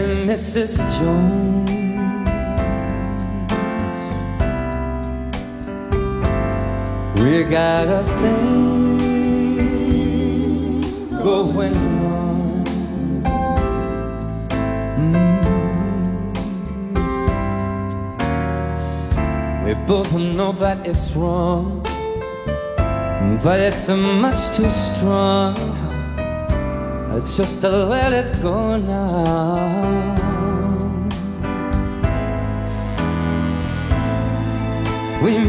Mrs. Jones. We got a thing going on. Mm. We both know that it's wrong, but it's much too strong just to let it go now.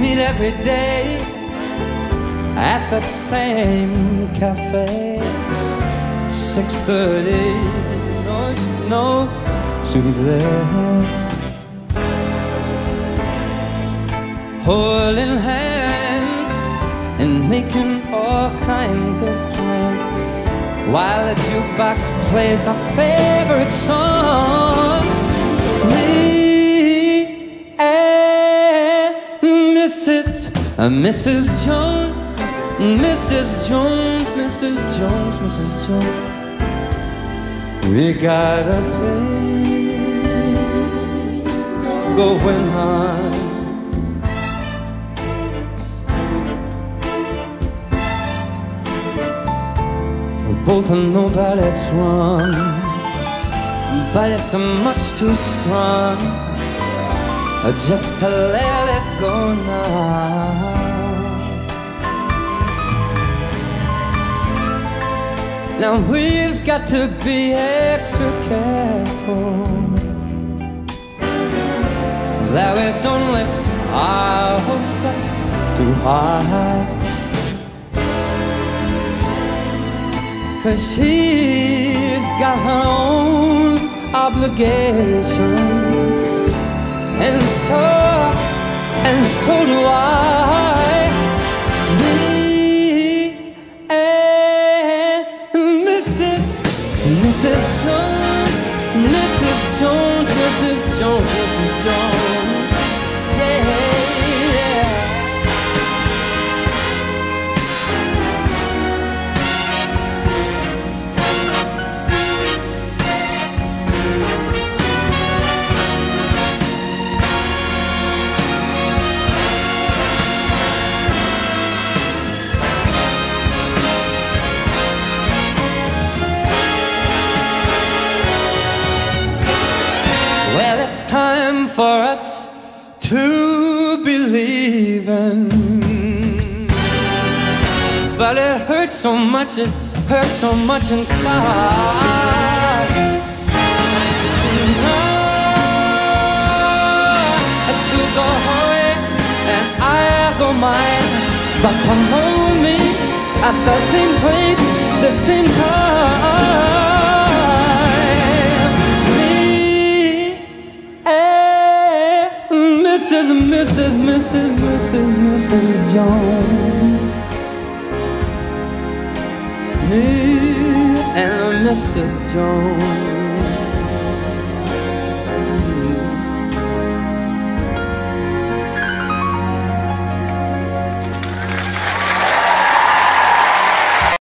Meet every day at the same cafe. Six thirty, no, no, she'll be there. Holding hands and making all kinds of plans while the jukebox plays our favorite song. Mrs. Uh, Mrs. Jones, Mrs. Jones, Mrs. Jones, Mrs. Jones. We got a thing going on. We both know that it's wrong, but it's much too strong just to let it go now. Now we've got to be extra careful that we don't lift our hopes up too high. Cause she's got her own obligation And so, do I Me and Mrs. Mrs. Jones Mrs. Jones, Mrs. Jones, Mrs. Jones for us to believe in. But it hurts so much, it hurts so much inside. Ah, I should go home and I go mine. But come home me at the same place, the same time. Mrs. Mrs. Mrs. Mrs. Mrs. Jones. Me and Mrs. Jones.